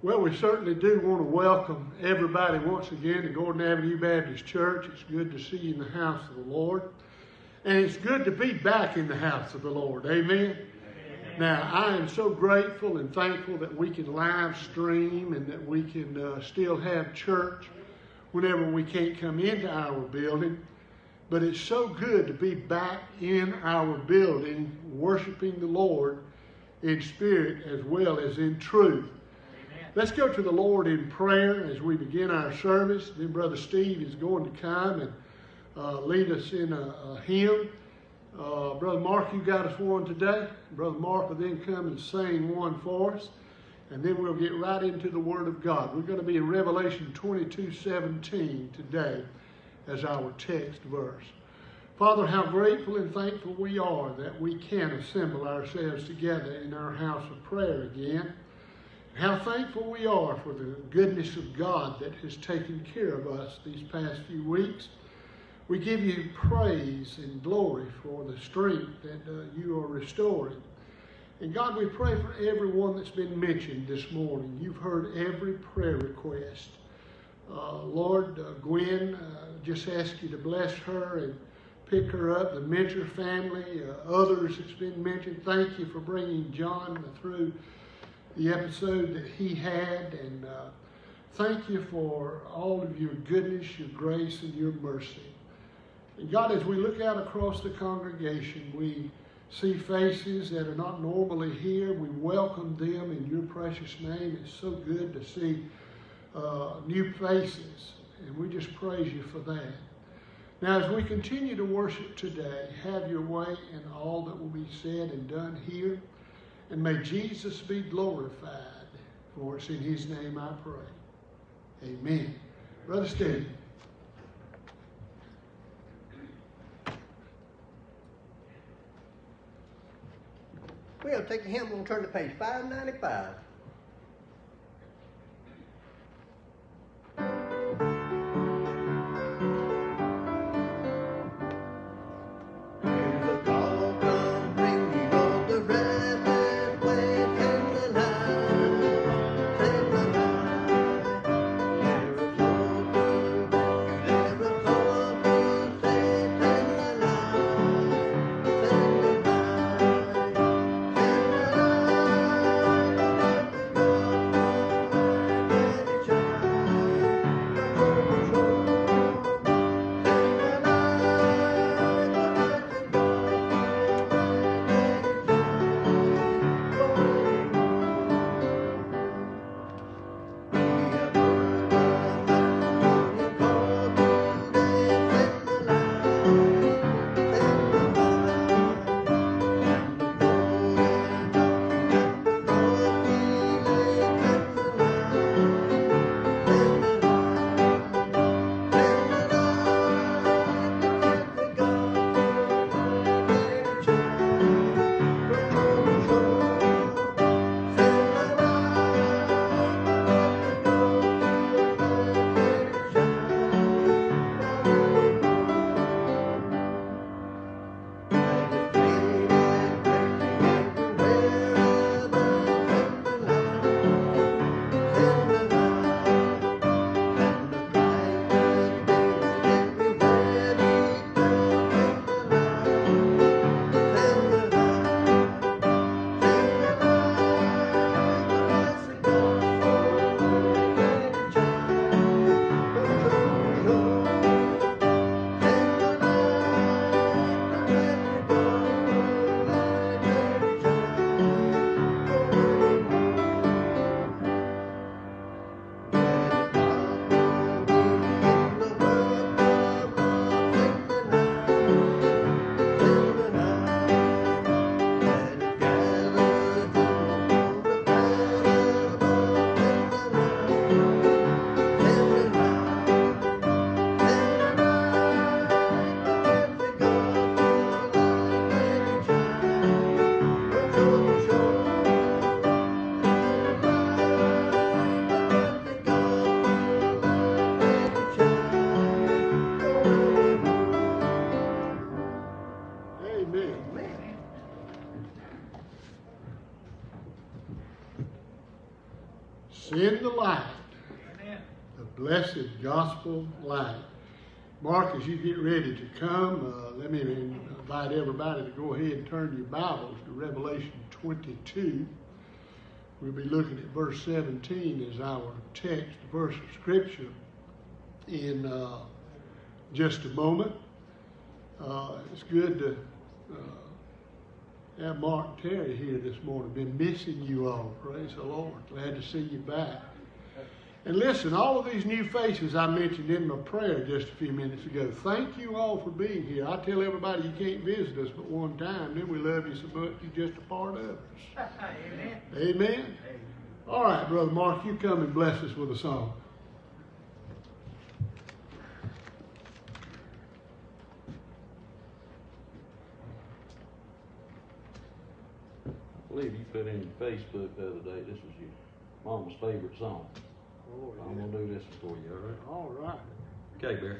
Well, we certainly do want to welcome everybody once again to Gordon Avenue Baptist Church. It's good to see you in the house of the Lord. And it's good to be back in the house of the Lord. Amen. Now, I am so grateful and thankful that we can live stream and that we can uh, still have church whenever we can't come into our building. But it's so good to be back in our building, worshiping the Lord in spirit as well as in truth. Let's go to the Lord in prayer as we begin our service. Then Brother Steve is going to come and uh, lead us in a, a hymn. Uh, Brother Mark, you got us one today. Brother Mark will then come and sing one for us. And then we'll get right into the Word of God. We're going to be in Revelation 22 17 today as our text verse. Father, how grateful and thankful we are that we can assemble ourselves together in our house of prayer again. How thankful we are for the goodness of God that has taken care of us these past few weeks. We give you praise and glory for the strength that uh, you are restoring. And God, we pray for everyone that's been mentioned this morning. You've heard every prayer request. Uh, Lord, uh, Gwen, uh, just ask you to bless her and pick her up, the Mentor family, uh, others that's been mentioned. Thank you for bringing John through the episode that he had. And uh, thank you for all of your goodness, your grace, and your mercy. And God, as we look out across the congregation, we see faces that are not normally here. We welcome them in your precious name. It's so good to see uh, new faces, and we just praise you for that. Now, as we continue to worship today, have your way in all that will be said and done here. And may Jesus be glorified. For it's in his name I pray. Amen. Brother Steve. We'll take a hymn, we'll turn to page 595. The light, the blessed gospel light. Mark, as you get ready to come, uh, let me invite everybody to go ahead and turn your Bibles to Revelation 22. We'll be looking at verse 17 as our text, verse of Scripture, in uh, just a moment. Uh, it's good to uh, have Mark Terry here this morning. Been missing you all. Praise the Lord. Glad to see you back. And listen, all of these new faces I mentioned in my prayer just a few minutes ago, thank you all for being here. I tell everybody you can't visit us but one time, then we love you so much you're just a part of us. Amen. Amen. All right, Brother Mark, you come and bless us with a song. I believe you put in your Facebook the other day, this was your mama's favorite song. Oh, I'm gonna do this for you, all right? All right. Okay, Barry.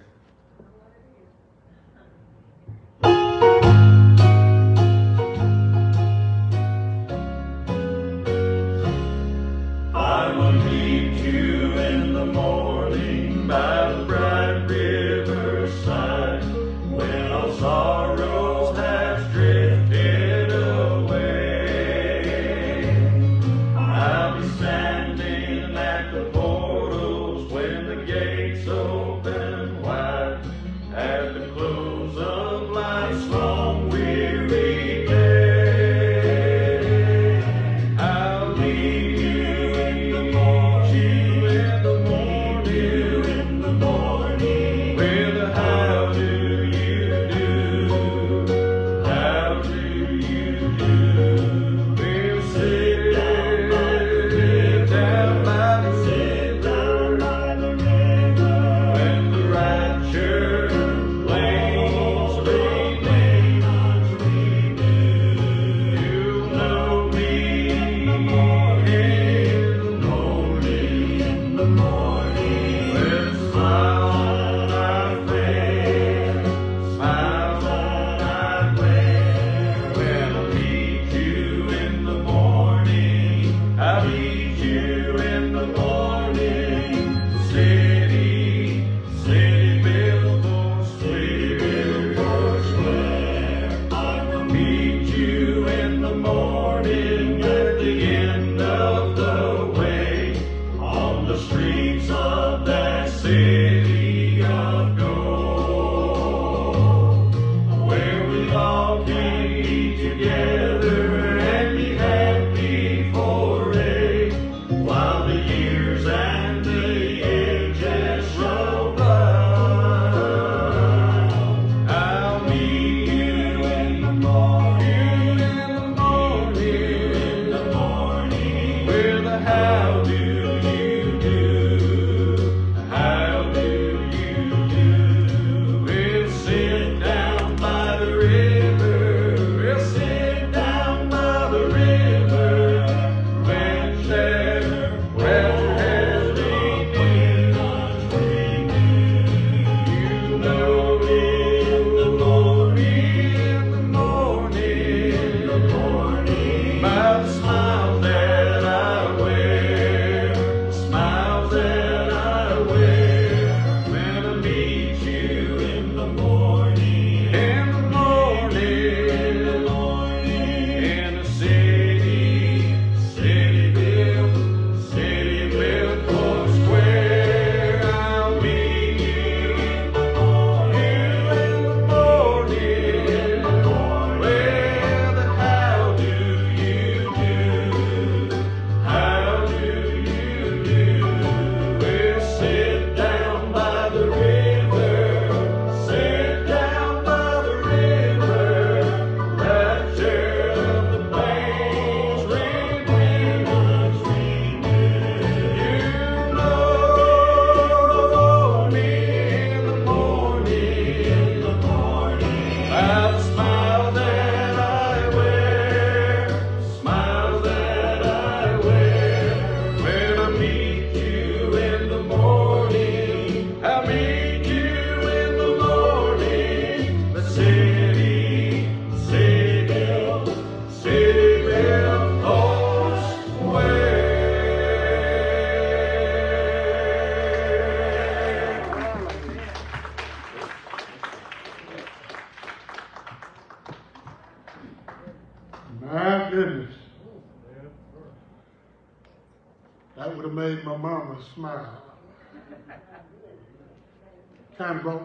That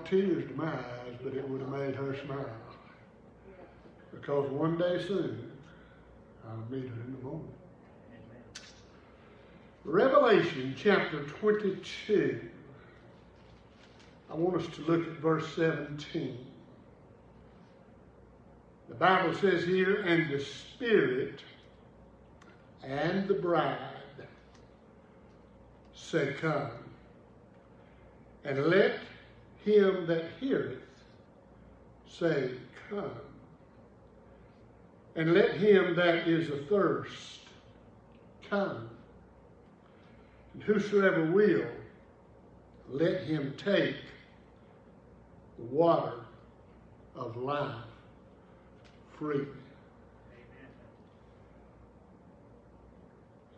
tears to my eyes, but it would have made her smile. Because one day soon, I'll meet her in the morning. Revelation chapter 22. I want us to look at verse 17. The Bible says here, and the Spirit and the bride say, Come. And let him that heareth say, Come. And let him that is athirst come. And whosoever will, let him take the water of life freely.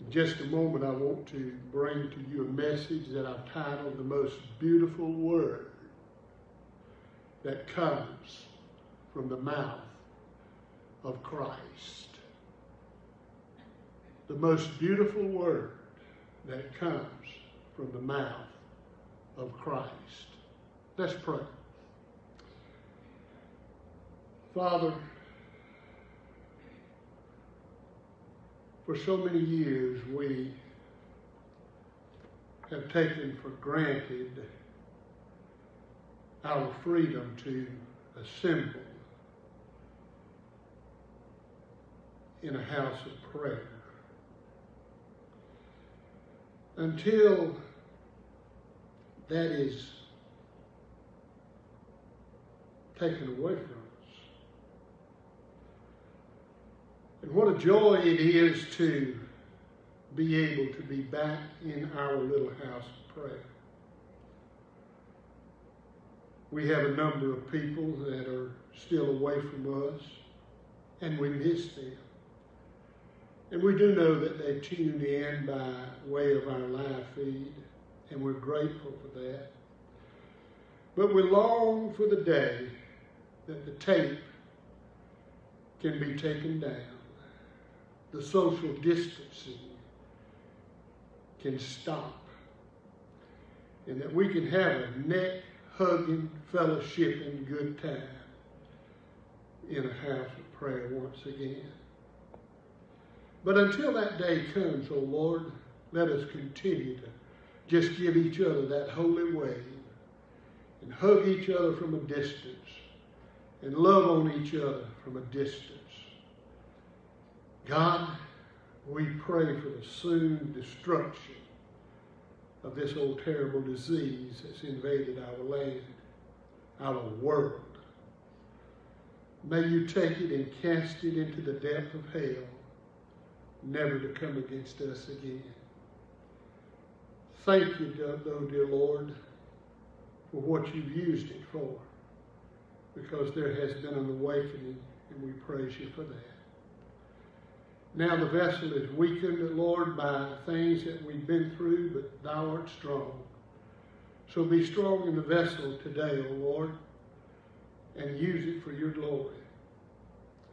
In just a moment, I want to bring to you a message that I've titled The Most Beautiful Word that comes from the mouth of Christ. The most beautiful word that comes from the mouth of Christ. Let's pray. Father, for so many years we have taken for granted our freedom to assemble in a house of prayer. Until that is taken away from us. And what a joy it is to be able to be back in our little house of prayer. We have a number of people that are still away from us, and we miss them. And we do know that they tuned in by way of our live feed, and we're grateful for that. But we long for the day that the tape can be taken down, the social distancing can stop, and that we can have a neck hugging, fellowshipping good time in a house of prayer once again. But until that day comes, O oh Lord, let us continue to just give each other that holy wave and hug each other from a distance and love on each other from a distance. God, we pray for the soon destruction of this old terrible disease that's invaded our land, our world. May you take it and cast it into the depth of hell, never to come against us again. Thank you, though, dear Lord, for what you've used it for, because there has been an awakening, and we praise you for that. Now the vessel is weakened, Lord, by things that we've been through, but thou art strong. So be strong in the vessel today, O Lord, and use it for your glory.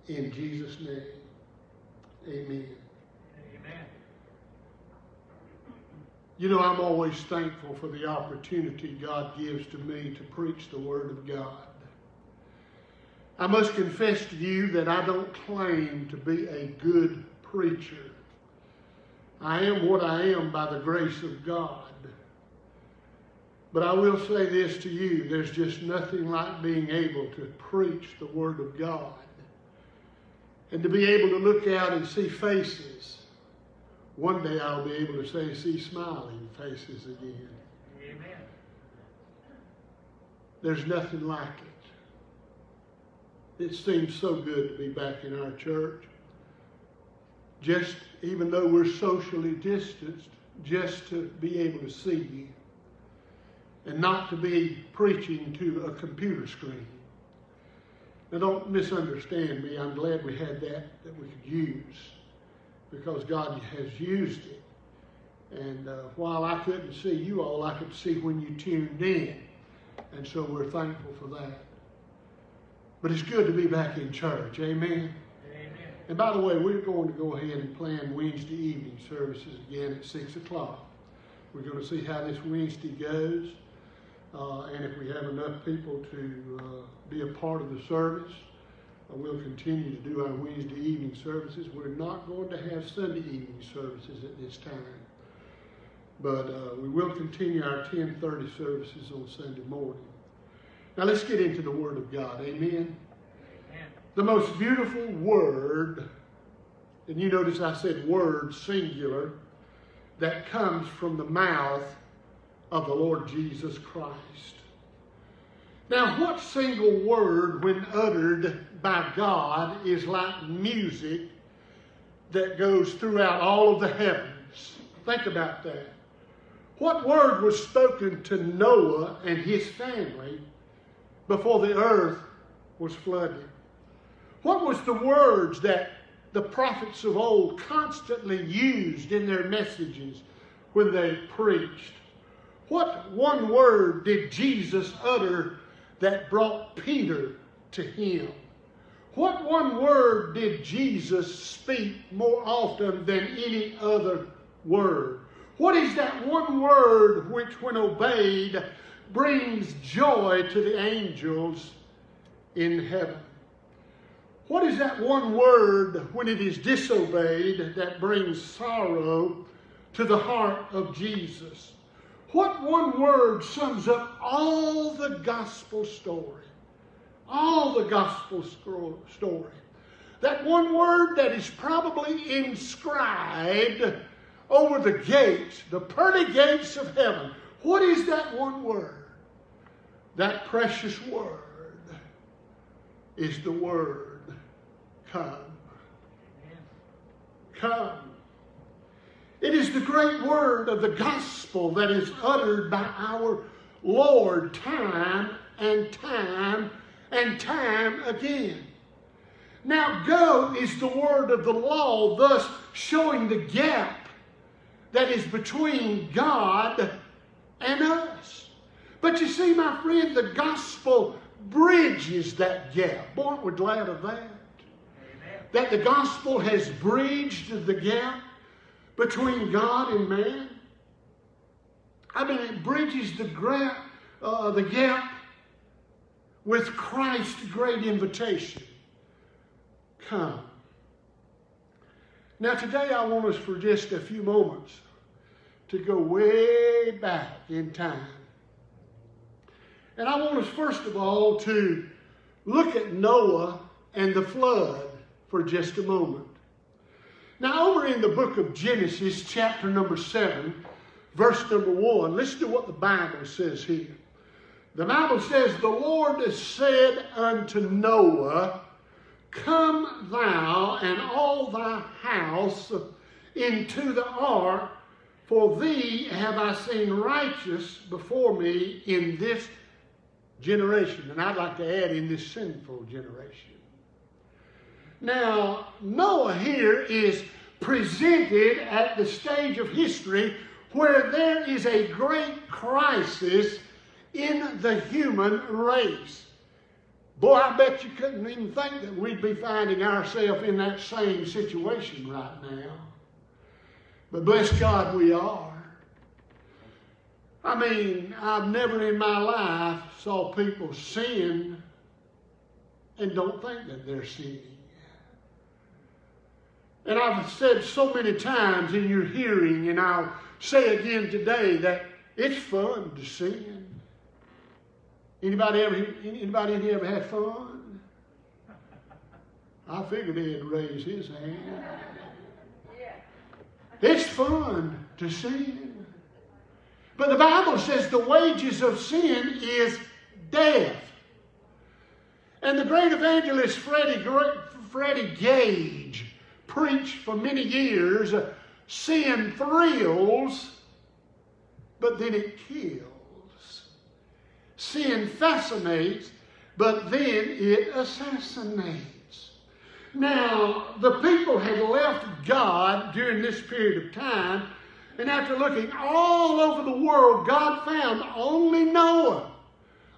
In Jesus' name, amen. Amen. You know, I'm always thankful for the opportunity God gives to me to preach the Word of God. I must confess to you that I don't claim to be a good preacher. I am what I am by the grace of God. But I will say this to you there's just nothing like being able to preach the Word of God and to be able to look out and see faces. One day I'll be able to say, see smiling faces again. Amen. There's nothing like it. It seems so good to be back in our church just even though we're socially distanced, just to be able to see you and not to be preaching to a computer screen. Now, don't misunderstand me. I'm glad we had that that we could use because God has used it. And uh, while I couldn't see you all, I could see when you tuned in. And so we're thankful for that. But it's good to be back in church. Amen. And by the way, we're going to go ahead and plan Wednesday evening services again at 6 o'clock. We're going to see how this Wednesday goes. Uh, and if we have enough people to uh, be a part of the service, uh, we'll continue to do our Wednesday evening services. We're not going to have Sunday evening services at this time. But uh, we will continue our 1030 services on Sunday morning. Now let's get into the Word of God. Amen. The most beautiful word, and you notice I said word singular, that comes from the mouth of the Lord Jesus Christ. Now, what single word, when uttered by God, is like music that goes throughout all of the heavens? Think about that. What word was spoken to Noah and his family before the earth was flooded? What was the words that the prophets of old constantly used in their messages when they preached? What one word did Jesus utter that brought Peter to him? What one word did Jesus speak more often than any other word? What is that one word which, when obeyed, brings joy to the angels in heaven? What is that one word when it is disobeyed that brings sorrow to the heart of Jesus? What one word sums up all the gospel story? All the gospel story. That one word that is probably inscribed over the gates, the pearly gates of heaven. What is that one word? That precious word is the word come. Come. It is the great word of the gospel that is uttered by our Lord time and time and time again. Now, go is the word of the law, thus showing the gap that is between God and us. But you see, my friend, the gospel bridges that gap. Boy, we're glad of that. That the gospel has bridged the gap between God and man. I mean, it bridges the, gra- uh, the gap with Christ's great invitation. Come. Now, today I want us for just a few moments to go way back in time. And I want us, first of all, to look at Noah and the flood for just a moment. Now, over in the book of Genesis, chapter number 7, verse number 1, listen to what the Bible says here. The Bible says, The Lord said unto Noah, Come thou and all thy house into the ark, for thee have I seen righteous before me in this generation. And I'd like to add in this sinful generation. Now, Noah here is presented at the stage of history where there is a great crisis in the human race. Boy, I bet you couldn't even think that we'd be finding ourselves in that same situation right now. But bless God, we are. I mean, I've never in my life saw people sin and don't think that they're sinning. And I've said so many times in your hearing, and I'll say again today that it's fun to sin. Anybody ever anybody in here ever had fun? I figured he'd raise his hand. It's fun to sin. But the Bible says the wages of sin is death. And the great evangelist Freddie, Freddie Gage preached for many years uh, sin thrills, but then it kills. Sin fascinates, but then it assassinates. Now, the people had left God during this period of time, and after looking all over the world, God found only Noah,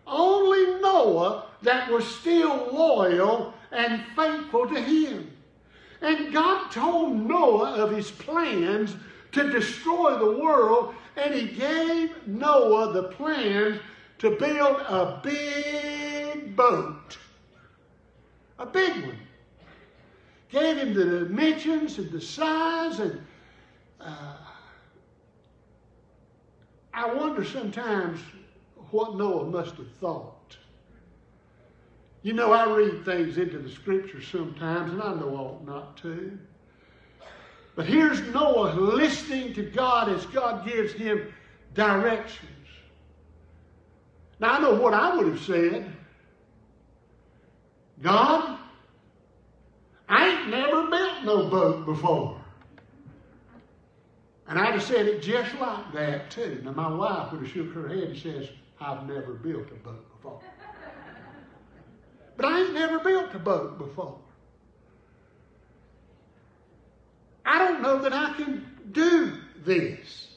only Noah that was still loyal and faithful to Him. And God told Noah of his plans to destroy the world, and he gave Noah the plans to build a big boat. A big one. Gave him the dimensions and the size, and uh, I wonder sometimes what Noah must have thought. You know, I read things into the scriptures sometimes, and I know I ought not to. But here's Noah listening to God as God gives him directions. Now, I know what I would have said. God, I ain't never built no boat before. And I'd have said it just like that, too. Now, my wife would have shook her head and says, I've never built a boat before. But I ain't never built a boat before. I don't know that I can do this.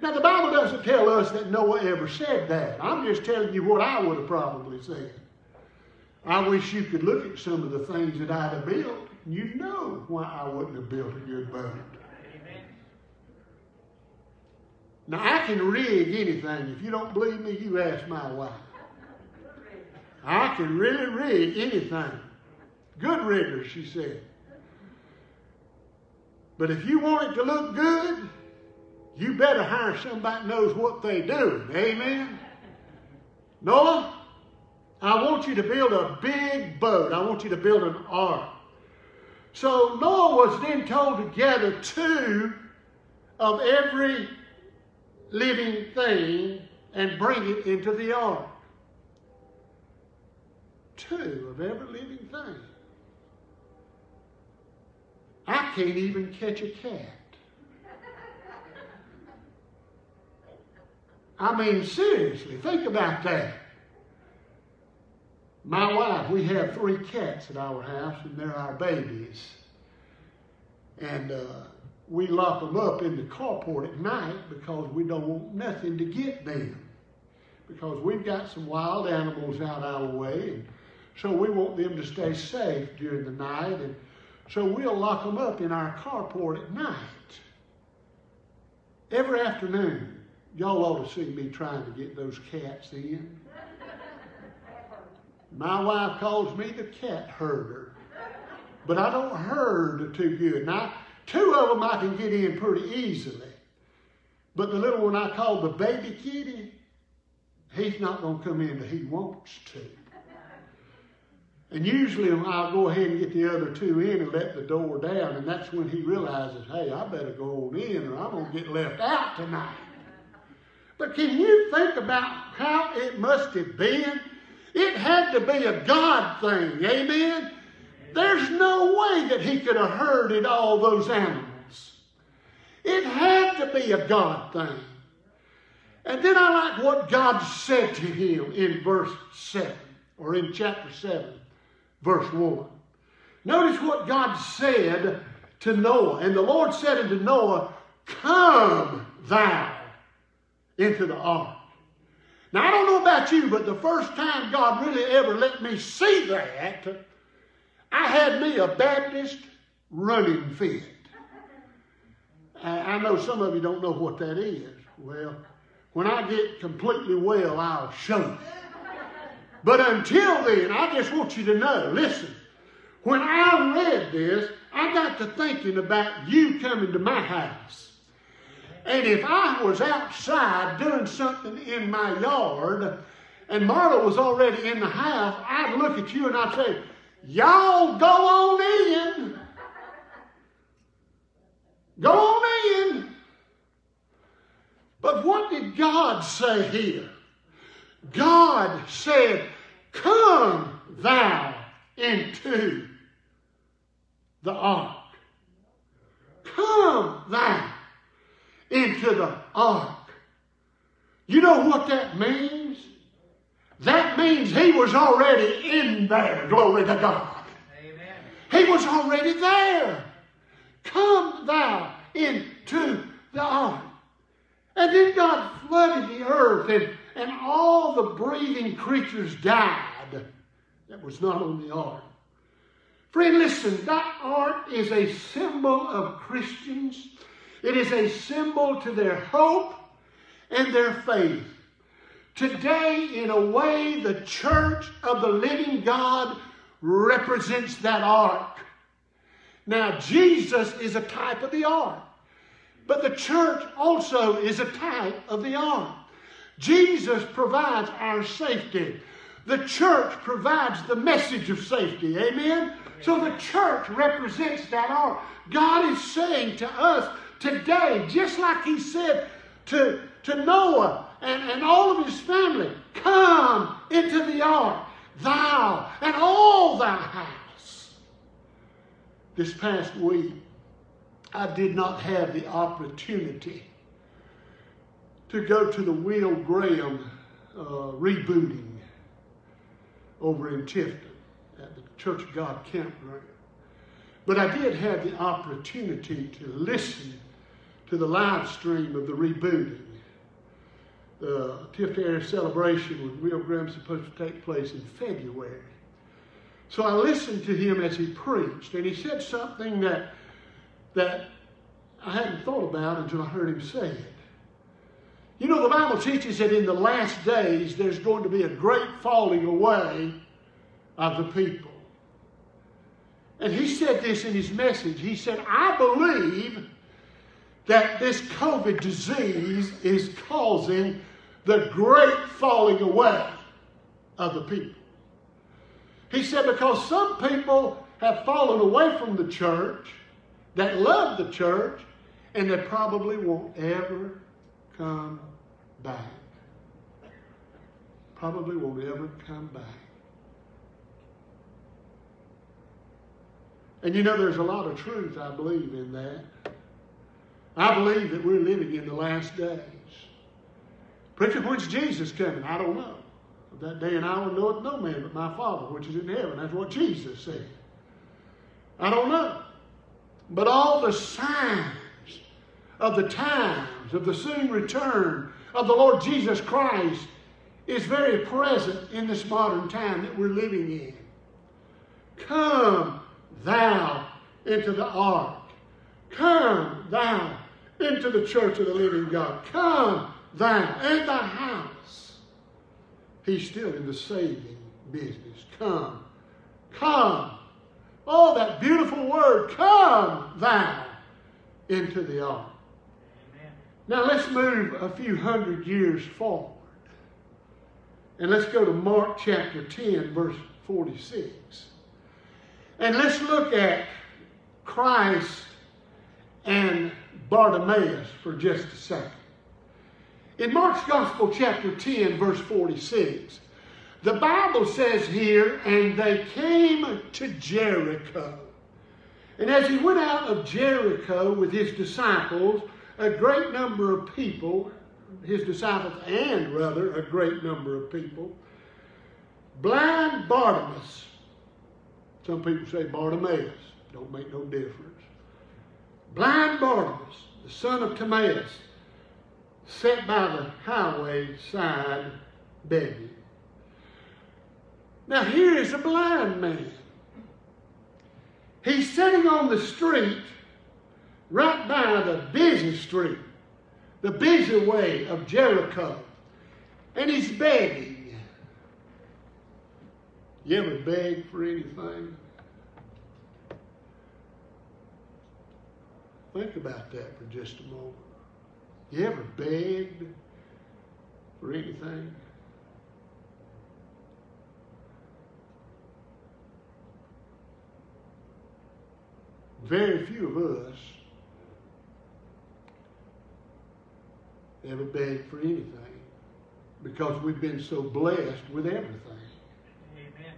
Now, the Bible doesn't tell us that Noah ever said that. I'm just telling you what I would have probably said. I wish you could look at some of the things that I'd have built. You'd know why I wouldn't have built a good boat. Now, I can rig anything. If you don't believe me, you ask my wife. I can really rig anything. Good rigger, she said. But if you want it to look good, you better hire somebody knows what they do. Amen? Noah, I want you to build a big boat. I want you to build an ark. So Noah was then told to gather two of every living thing and bring it into the ark. Two of every living thing. I can't even catch a cat. I mean, seriously, think about that. My wife, we have three cats at our house, and they're our babies. And uh, we lock them up in the carport at night because we don't want nothing to get them. Because we've got some wild animals out our way, and so we want them to stay safe during the night. And so we'll lock them up in our carport at night. Every afternoon, y'all ought to see me trying to get those cats in. My wife calls me the cat herder. But I don't herd too good. Now, two of them I can get in pretty easily. But the little one I call the baby kitty, he's not going to come in until he wants to. And usually I'll go ahead and get the other two in and let the door down, and that's when he realizes, hey, I better go on in or I'm going to get left out tonight. But can you think about how it must have been? It had to be a God thing, amen? There's no way that he could have herded all those animals. It had to be a God thing. And then I like what God said to him in verse 7, or in chapter 7 verse 1. Notice what God said to Noah. And the Lord said unto Noah, Come thou into the ark. Now, I don't know about you, but the first time God really ever let me see that, I had me a Baptist running fit. I know some of you don't know what that is. Well, when I get completely well, I'll show you. But until then, I just want you to know listen, when I read this, I got to thinking about you coming to my house. And if I was outside doing something in my yard and Marla was already in the house, I'd look at you and I'd say, Y'all go on in. Go on in. But what did God say here? God said, Come thou into the ark. Come thou into the ark. You know what that means? That means he was already in there. Glory to God. Amen. He was already there. Come thou into the ark. And then God flooded the earth and and all the breathing creatures died that was not on the ark. Friend, listen, that ark is a symbol of Christians. It is a symbol to their hope and their faith. Today, in a way, the church of the living God represents that ark. Now, Jesus is a type of the ark, but the church also is a type of the ark. Jesus provides our safety. The church provides the message of safety. Amen? So the church represents that ark. God is saying to us today, just like He said to, to Noah and, and all of his family, come into the ark, thou and all thy house. This past week, I did not have the opportunity to go to the Will Graham uh, rebooting over in Tifton at the Church of God campground. But I did have the opportunity to listen to the live stream of the rebooting. The Tifton area celebration with Will Graham supposed to take place in February. So I listened to him as he preached, and he said something that, that I hadn't thought about until I heard him say it. You know, the Bible teaches that in the last days there's going to be a great falling away of the people. And he said this in his message. He said, I believe that this COVID disease is causing the great falling away of the people. He said, because some people have fallen away from the church that love the church and they probably won't ever come back. Probably won't ever come back. And you know, there's a lot of truth, I believe, in that. I believe that we're living in the last days. Preacher, when's Jesus coming? I don't know. That day and hour knoweth no man but my Father which is in heaven. That's what Jesus said. I don't know. But all the signs of the times, of the soon return of the Lord Jesus Christ is very present in this modern time that we're living in. Come thou into the ark. Come thou into the church of the living God. Come thou and the house. He's still in the saving business. Come. Come. Oh, that beautiful word. Come thou into the ark. Now let's move a few hundred years forward. And let's go to Mark chapter 10, verse 46. And let's look at Christ and Bartimaeus for just a second. In Mark's Gospel, chapter 10, verse 46, the Bible says here, and they came to Jericho. And as he went out of Jericho with his disciples, a great number of people, his disciples, and rather a great number of people, blind Bartimaeus, some people say Bartimaeus, don't make no difference. Blind Bartimaeus, the son of Timaeus, sat by the highway side begging. Now here is a blind man. He's sitting on the street right by the busy street, the busy way of Jericho, and he's begging. You ever beg for anything? Think about that for just a moment. You ever begged for anything? Very few of us ever begged for anything because we've been so blessed with everything. Amen.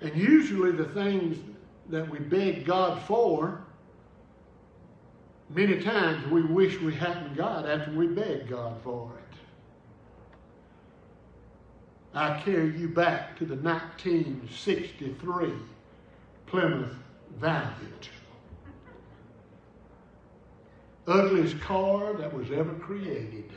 And usually the things that we beg God for, many times we wish we hadn't got after we beg God for it. I carry you back to the 1963 Plymouth Valiant. Ugliest car that was ever created.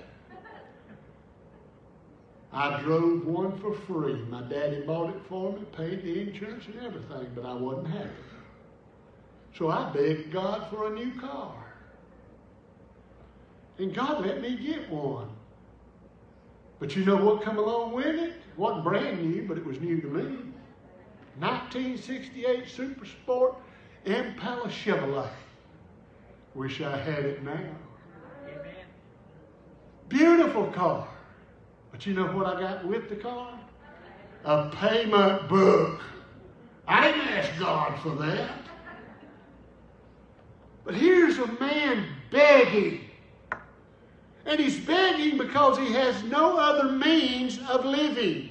I drove one for free. My daddy bought it for me, paid the insurance and everything, but I wasn't happy. So I begged God for a new car. And God let me get one. But you know what come along with it? It wasn't brand new, but it was new to me. 1968 Super Sport Impala Chevrolet. Wish I had it now. Beautiful car. But you know what I got with the car? A payment book. I didn't ask God for that. But here's a man begging. And he's begging because he has no other means of living.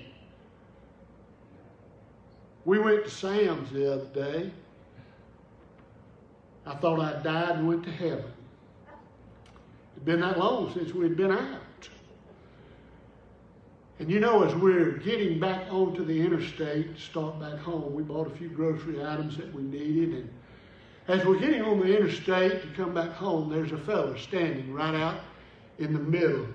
We went to Sam's the other day. I thought I'd died and went to heaven. It'd been that long since we'd been out. And you know, as we're getting back onto the interstate start back home, we bought a few grocery items that we needed. And as we're getting on the interstate to come back home, there's a fellow standing right out in the middle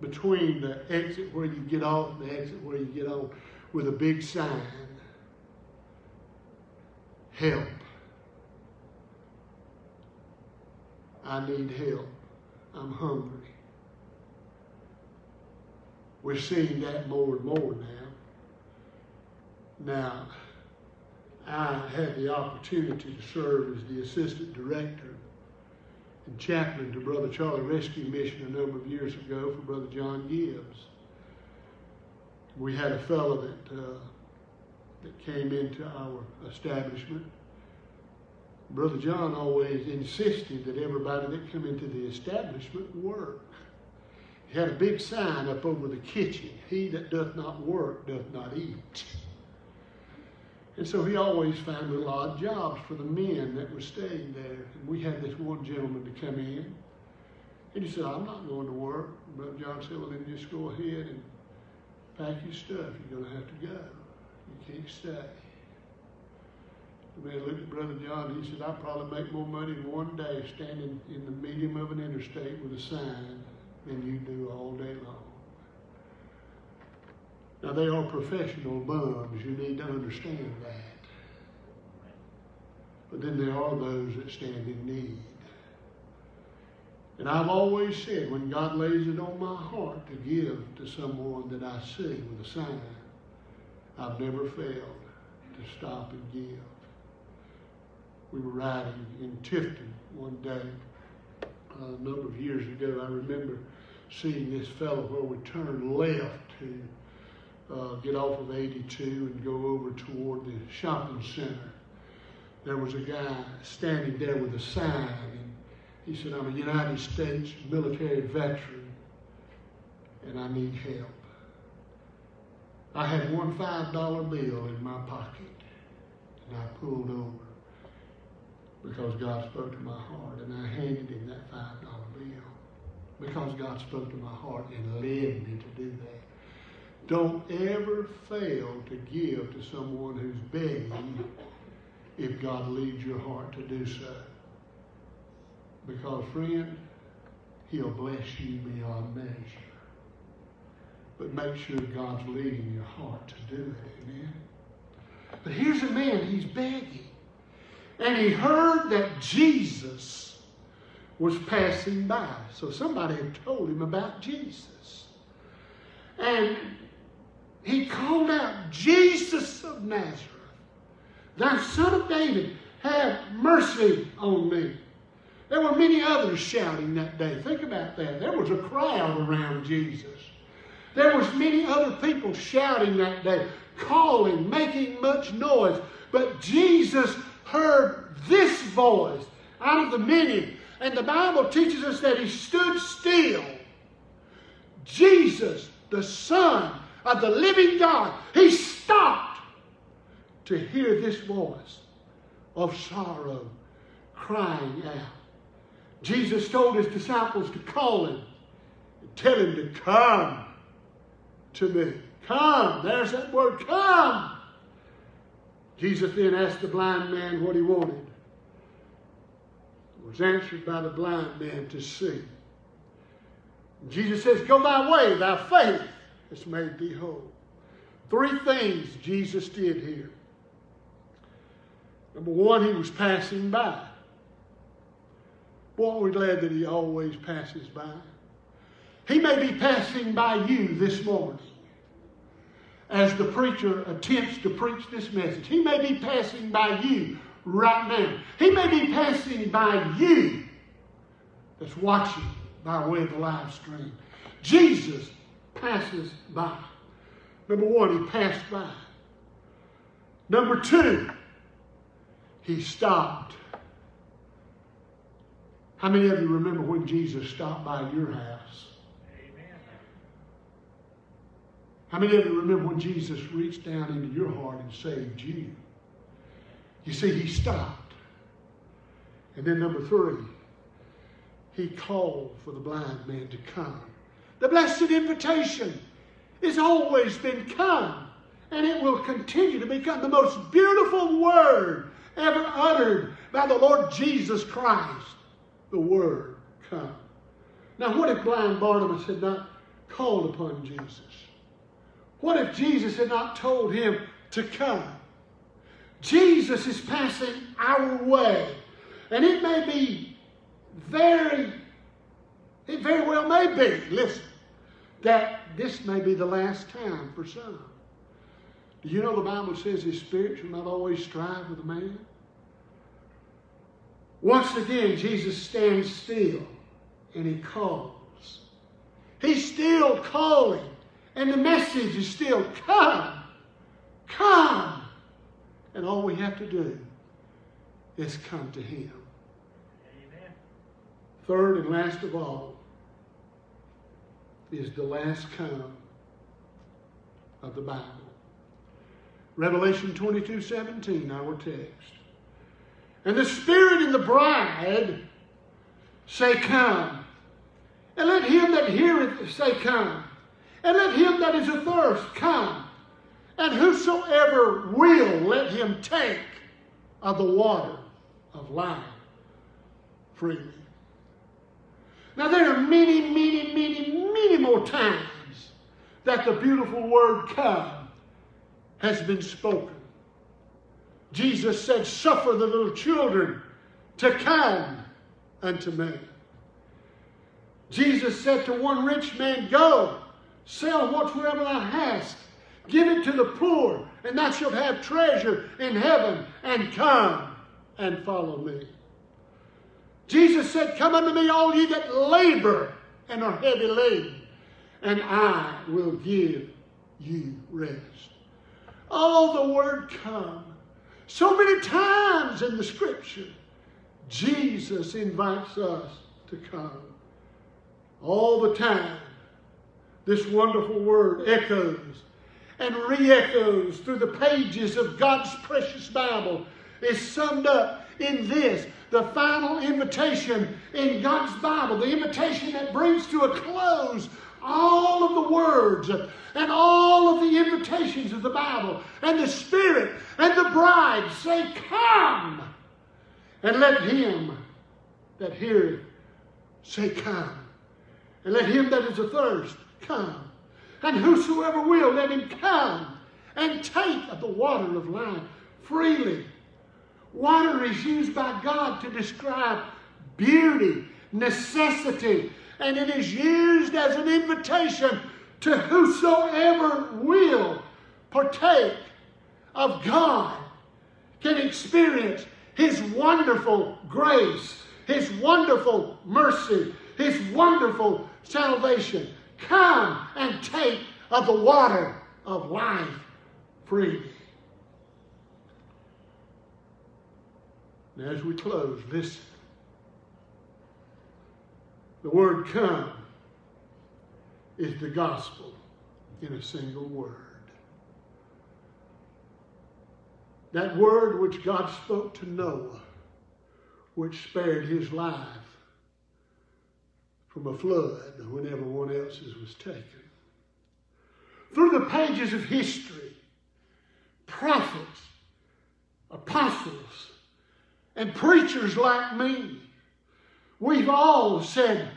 between the exit where you get off and the exit where you get on with a big sign Help. I need help. I'm hungry. We're seeing that more and more now. Now, I had the opportunity to serve as the assistant director and chaplain to Brother Charlie Rescue Mission a number of years ago for Brother John Gibbs. We had a fellow that uh, that came into our establishment. Brother John always insisted that everybody that come into the establishment work. He had a big sign up over the kitchen He that doth not work doth not eat. And so he always found little odd jobs for the men that were staying there. And we had this one gentleman to come in. And he said, I'm not going to work. Brother John said, Well, then just go ahead and pack your stuff. You're going to have to go. You can't stay. Looked at Brother John. He said, I probably make more money in one day standing in the medium of an interstate with a sign than you do all day long. Now, they are professional bums. You need to understand that. But then there are those that stand in need. And I've always said, when God lays it on my heart to give to someone that I see with a sign, I've never failed to stop and give. We were riding in Tifton one day uh, a number of years ago. I remember seeing this fellow where we turned left to uh, get off of 82 and go over toward the shopping center. There was a guy standing there with a sign, and he said, I'm a United States military veteran, and I need help. I had one $5 bill in my pocket, and I pulled over because God spoke to my heart, and I handed him that $5 bill because God spoke to my heart and led me to do that. Don't ever fail to give to someone who's begging if God leads your heart to do so. Because, friend, He'll bless you beyond measure. But make sure God's leading your heart to do it. Amen. But here's a man, he's begging. And he heard that Jesus was passing by. So somebody had told him about Jesus. And he called out, Jesus of Nazareth, thy son of David, have mercy on me. There were many others shouting that day. Think about that. There was a crowd around Jesus. There was many other people shouting that day, calling, making much noise. But Jesus heard this voice out of the many. And the Bible teaches us that he stood still. Jesus, the Son of the living God, he stopped to hear this voice of sorrow crying out. Jesus told his disciples to call him and tell him to come to me. Come. There's that word, come. Jesus then asked the blind man what he wanted. It was answered by the blind man to see. Jesus says, Go thy way, thy faith has made thee whole. Three things Jesus did here. Number one, he was passing by. Boy, we're glad that he always passes by. He may be passing by you this morning as the preacher attempts to preach this message. He may be passing by you right now. He may be passing by you that's watching by way of the live stream. Jesus passes by. Number one, he passed by. Number two, he stopped. How many of you remember when Jesus stopped by your house? How many of you remember when Jesus reached down into your heart and saved you? You see, he stopped. And then number three, he called for the blind man to come. The blessed invitation has always been come, and it will continue to become the most beautiful word ever uttered by the Lord Jesus Christ. The word come. Now, what if blind Bartimaeus had not called upon Jesus? What if Jesus had not told him to come? Jesus is passing our way. And it may be very, it very well may be, listen, that this may be the last time for some. Do you know the Bible says his spirit shall not always strive with a man? Once again, Jesus stands still and he calls. He's still calling. And the message is still come, come. And all we have to do is come to Him. Amen. Third and last of all is the last come of the Bible. Revelation 22 17, our text. And the Spirit and the bride say, Come. And let him that heareth say, Come. And let him that is athirst come. And whosoever will, let him take of the water of life freely. Now, there are many, many, many, many more times that the beautiful word come has been spoken. Jesus said, Suffer the little children to come unto me. Jesus said to one rich man, Go Sell whatsoever thou hast, give it to the poor, and thou shalt have treasure in heaven, and come and follow me. Jesus said, Come unto me, all ye that labor and are heavy laden, and I will give you rest. Oh, the word come. So many times in the scripture, Jesus invites us to come. All the time this wonderful word echoes and re echoes through the pages of God's precious Bible is summed up in this the final invitation in God's Bible, the invitation that brings to a close all of the words and all of the invitations of the Bible. And the Spirit and the bride say, Come! And let him that heareth say, Come. And let him that is athirst come. And whosoever will, let him come and take of the water of life freely. Water is used by God to describe beauty, necessity, and it is used as an invitation to whosoever will partake of God can experience His wonderful grace, His wonderful mercy, His wonderful salvation. Come and take of the water of life freely. Now, as we close, listen. The word come is the gospel in a single word. That word which God spoke to Noah, which spared his life from a flood when everyone else's was taken. Through the pages of history, prophets, apostles, and preachers like me, we've all said,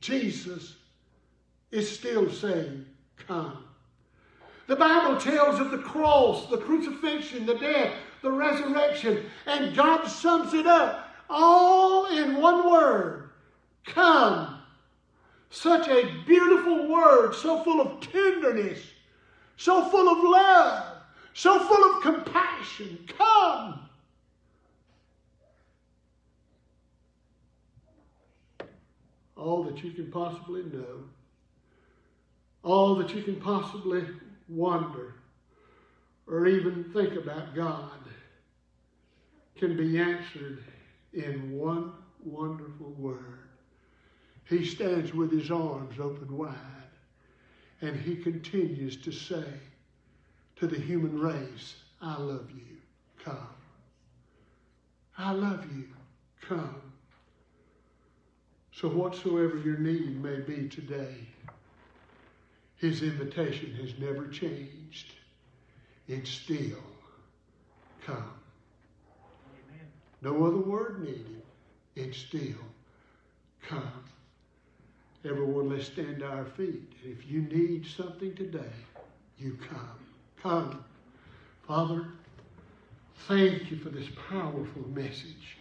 Jesus is still saying, come. The Bible tells of the cross, the crucifixion, the death, the resurrection, and God sums it up all in one word come. Such a beautiful word, so full of tenderness, so full of love, so full of compassion. Come. All that you can possibly know, all that you can possibly wonder or even think about God can be answered in one wonderful word. He stands with his arms open wide and he continues to say to the human race, I love you, come. I love you, come. So, whatsoever your need may be today, his invitation has never changed. It's still come. No other word needed. It's still come. Everyone, let's stand to our feet. If you need something today, you come. Come. Father, thank you for this powerful message.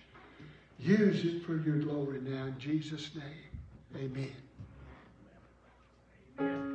Use it for your glory now in Jesus' name. Amen.